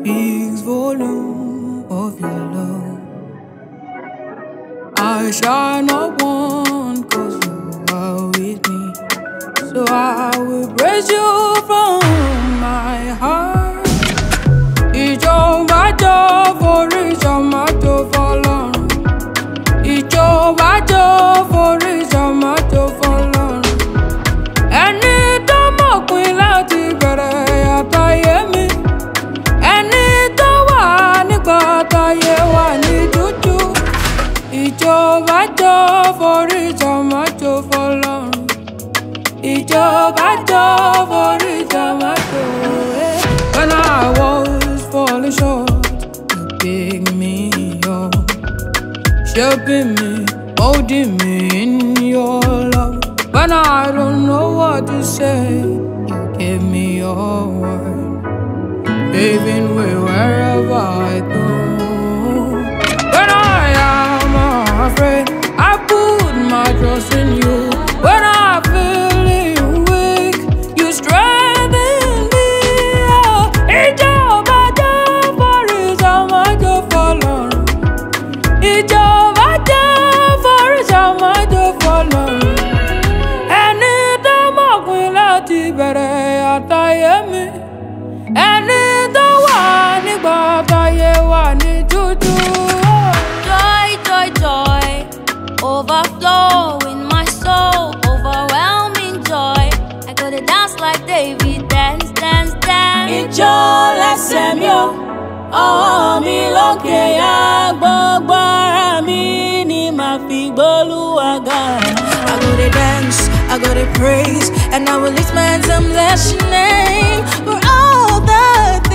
speaks volume of your love. I shall not want cause you are with me. So I will praise you from Ìjọba jọ forí ìjọba tó fọlọ́run. Ìjọba jọ forí ìjọba tó. When I was falling short, you picked me up. Shaping me, molding me in your love. When I don't know what to say, you give me your word. Paving way láti bẹ̀rẹ̀ àtàyè mi. Ẹni tó wà nígbà táyé wà ní dúdú. Joy, joy, joy, overflow in my soul, overwhelming joy. I gotta dance like David, dance, dance, dance. Ìjọ lẹ́sẹ̀ mi ò, ọwọ́ mi lókè ya Praise, and I will lift my hands and bless your name. For all the